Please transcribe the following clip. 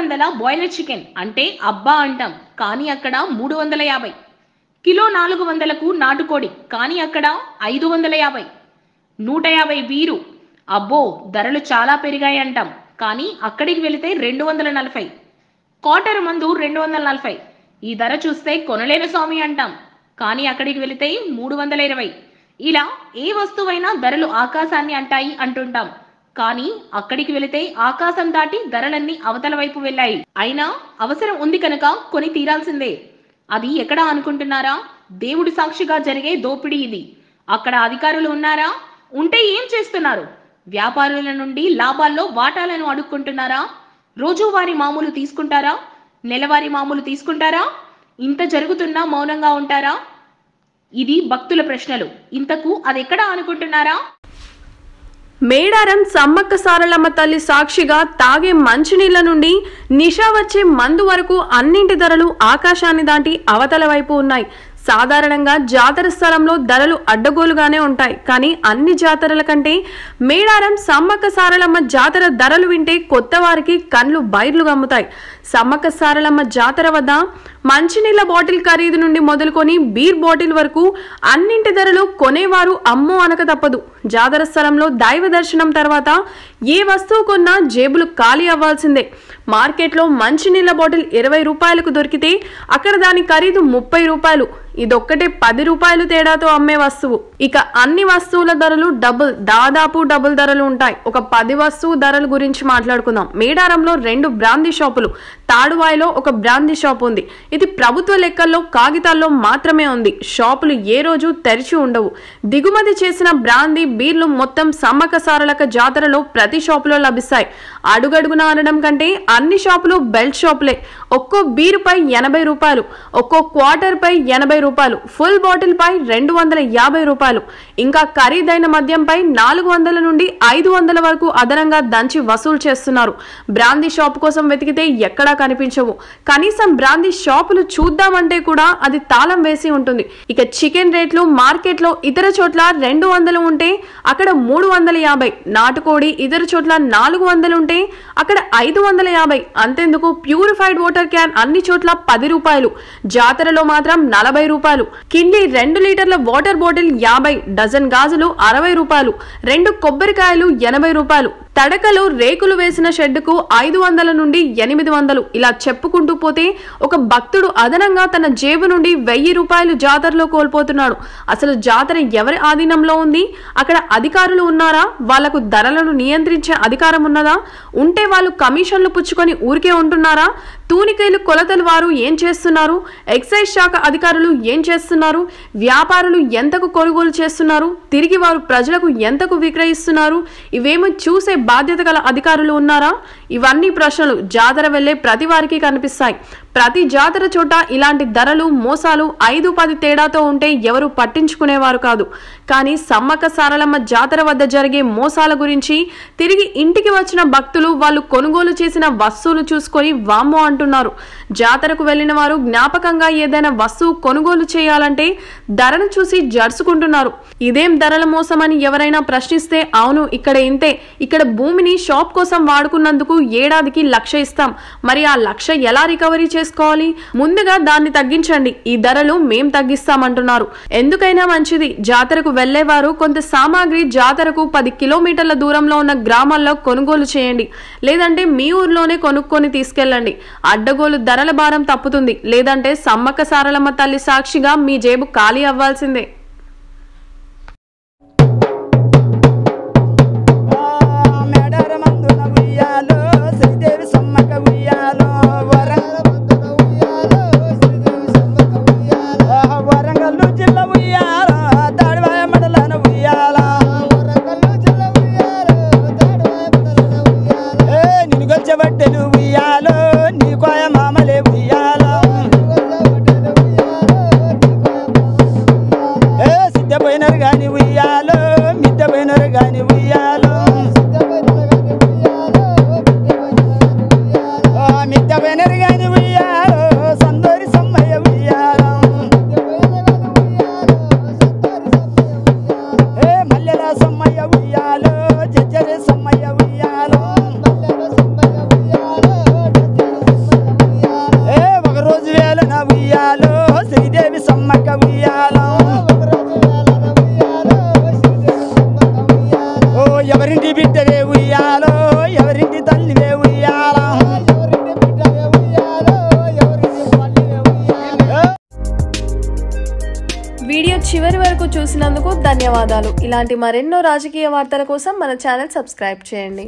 వందల boiler chicken అంటే అబ్బా అంటాం. కానీ అక్కడ మూడు వందల యాభై. కిలో నాలుగు వందలకు నాటుకోడి. కానీ అక్కడ ఐదు వందల యాభై. నూట యాభై వీరు అబ్బో ధరలు చాలా పెరిగాయి అంటాం. కానీ అక్కడికి వెళితే రెండు వందల నలభై. క్వార్టర్ మందు రెండు వందల నలభై. ఈ ధర చూస్తే కొనలేని స్వామి అంటాం. కానీ అక్కడికి వెళితే మూడు వందల ఇరవై. ఇలా ఏ వస్తువైనా ధరలు ఆకాశాన్ని అంటాయి అంటుంటాం. కానీ అక్కడికి వెళితే ఆకాశం దాటి ధరలన్నీ అవతల వైపు వెళ్ళాయి. అయినా అవసరం ఉంది కనుక కొని తీరాల్సిందే. అది ఎక్కడ అనుకుంటున్నారా? దేవుడి సాక్షిగా జరిగే దోపిడీ ఇది. అక్కడ అధికారులు ఉన్నారా? ఉంటే ఏం చేస్తున్నారు? వ్యాపారుల నుండి లాభాల్లో వాటాలను అడుక్కుంటున్నారా? రోజువారీ మామూలు తీసుకుంటారా? నెలవారీ మామూలు తీసుకుంటారా? ఇంత జరుగుతున్నా మౌనంగా ఉంటారా? ఇది భక్తుల ప్రశ్నలు. ఇంతకు అది ఎక్కడ అనుకుంటున్నారా? మేడారం సమ్మక్క సారలమ్మ తల్లి సాక్షిగా తాగే మంచినీళ్ళ నుండి నిషా వచ్చే మందు వరకు అన్నింటి ధరలు ఆకాశాన్ని దాటి అవతల వైపు ఉన్నాయి. సాధారణంగా జాతర స్థలంలో ధరలు అడ్డగోలుగానే ఉంటాయి. కానీ అన్ని జాతరల కంటే మేడారం సమ్మక్క సారలమ్మ జాతర ధరలు వింటే కొత్త వారికి కండ్లు బైర్లు గమ్ముతాయి. సమ్మక్క సారలమ్మ జాతర వద్ద మంచినీళ్ళ బాటిల్ ఖరీదు నుండి మొదలుకొని బీర్ బాటిల్ వరకు అన్నింటి ధరలు కొనేవారు అమ్మో అనక తప్పదు. జాతర స్థలంలో దైవ దర్శనం తర్వాత ఏ వస్తువు కొన్నా జేబులు ఖాళీ అవ్వాల్సిందే. మార్కెట్లో మంచినీళ్ళ బాటిల్ ఇరవై రూపాయలకు దొరికితే అక్కడ దాని ఖరీదు ముప్పై రూపాయలు. ఇదొక్కటే పది రూపాయలు తేడాతో అమ్మే వస్తువు. ఇక అన్ని వస్తువుల ధరలు డబుల్ దాదాపు డబుల్ ధరలు ఉంటాయి. ఒక పది వస్తువు ధరల గురించి మాట్లాడుకుందాం. మేడారంలో రెండు బ్రాందీ షాపులు. తాడువాయిలో ఒక బ్రాందీ షాప్ ఉంది. ఇది ప్రభుత్వ లెక్కల్లో కాగితాల్లో మాత్రమే ఉంది. షాపులు ఏ రోజు తెరిచి ఉండవు. దిగుమతి చేసిన బ్రాందీ బీర్లు మొత్తం సమ్మక సారలక జాతరలో ప్రతి షాపులో లభిస్తాయి. అడుగడుగున అనడం కంటే అన్ని షాపులు బెల్ట్ షాపులే. ఒక్కో బీరుపై ఎనభై రూపాయలు ఒక్కో క్వార్టర్ పై ఎనభై రూపాయలు ఫుల్ బాటిల్ పై రెండు వందల యాభై రూపాయలు ఇంకా ఖరీదైన మద్యంపై నాలుగు వందల నుండి ఐదు వందల వరకు అదనంగా దంచి వసూలు చేస్తున్నారు. బ్రాందీ షాప్ కోసం వెతికితే ఎక్కడా కనిపించవు. కనీసం బ్రాందీ షాపులు చూద్దామంటే కూడా అది తాళం వేసి ఉంటుంది. ఇక చికెన్ రేట్లు మార్కెట్లో ఇతర చోట్ల రెండు వందలు ఉంటే అక్కడ మూడు వందల యాభై. నాటుకోడి ఇతర చోట్ల నాలుగు వందలు ఉంటే అక్కడ ఐదు వందల యాభై. అంతెందుకు ప్యూరిఫైడ్ వాటర్ క్యాన్ అన్ని చోట్ల పది రూపాయలు. జాతరలో మాత్రం నలభై రూపాయలు. కిండి రెండు లీటర్ల వాటర్ బాటిల్ యాభై. డజన్ గాజులు అరవై రూపాయలు. రెండు కొబ్బరికాయలు ఎనభై రూపాయలు. తడకలు రేకులు వేసిన షెడ్డుకు ఐదు వందల నుండి ఎనిమిది వందలు ఇలా చెప్పుకుంటూ పోతే ఒక భక్తుడు అదనంగా తన జేబు నుండి వెయ్యి రూపాయలు జాతరలో కోల్పోతున్నాడు. అసలు జాతర ఎవరి ఆధీనంలో ఉంది? అక్కడ అధికారులు ఉన్నారా? వాళ్ళకు ధరలను నియంత్రించే అధికారం ఉన్నదా? ఉంటే వాళ్ళు కమిషన్లు పుచ్చుకొని ఊరికే ఉంటున్నారా? తూనికైలు కొలతలు వారు ఏం చేస్తున్నారు? ఎక్సైజ్ శాఖ అధికారులు ఏం చేస్తున్నారు? వ్యాపారులు ఎంతకు కొనుగోలు చేస్తున్నారు? తిరిగి వారు ప్రజలకు ఎంతకు విక్రయిస్తున్నారు? ఇవేమో చూసే బాధ్యత గల అధికారులు ఉన్నారా? ఇవన్నీ ప్రశ్నలు జాతర వెళ్ళే ప్రతి వారికి కనిపిస్తాయి. ప్రతి జాతర చోట ఇలాంటి ధరలు మోసాలు ఐదు పది తేడాతో ఉంటే ఎవరు పట్టించుకునేవారు కాదు. కానీ సమ్మక్క సారలమ్మ జాతర వద్ద జరిగే మోసాల గురించి తిరిగి ఇంటికి వచ్చిన భక్తులు వాళ్ళు కొనుగోలు చేసిన వస్తువులు చూసుకొని వామ్మో అంటున్నారు. జాతరకు వెళ్ళిన వారు జ్ఞాపకంగా ఏదైనా వస్తువు కొనుగోలు చేయాలంటే ధరను చూసి జరుచుకుంటున్నారు. ఇదేం ధరల మోసమని ఎవరైనా ప్రశ్నిస్తే అవును ఇక్కడ ఇంతే. ఇక్కడ భూమిని షాప్ కోసం వాడుకున్నందుకు ఏడాదికి లక్ష ఇస్తాం. మరి ఆ లక్ష ఎలా రికవరీ చేసుకోవాలి. ముందుగా దాన్ని తగ్గించండి. ఈ ధరలు మేం తగ్గిస్తామంటున్నారు. ఎందుకైనా మంచిది. జాతరకు వెళ్ళేవారు కొంత సామాగ్రి జాతరకు పది కిలోమీటర్ల దూరంలో ఉన్న గ్రామాల్లో కొనుగోలు చేయండి. లేదంటే మీ ఊర్లోనే కొనుక్కొని తీసుకెళ్ళండి. అడ్డగోలు ధరల భారం తప్పుతుంది. లేదంటే సమ్మక్క సారలమ్మ తల్లి సాక్షిగా మీ జేబు ఖాళీ అవ్వాల్సిందే. yeah. చూసినందుకు ధన్యవాదాలు. ఇలాంటి మరెన్నో రాజకీయ వార్తల కోసం మన ఛానల్ సబ్స్క్రైబ్ చేయండి.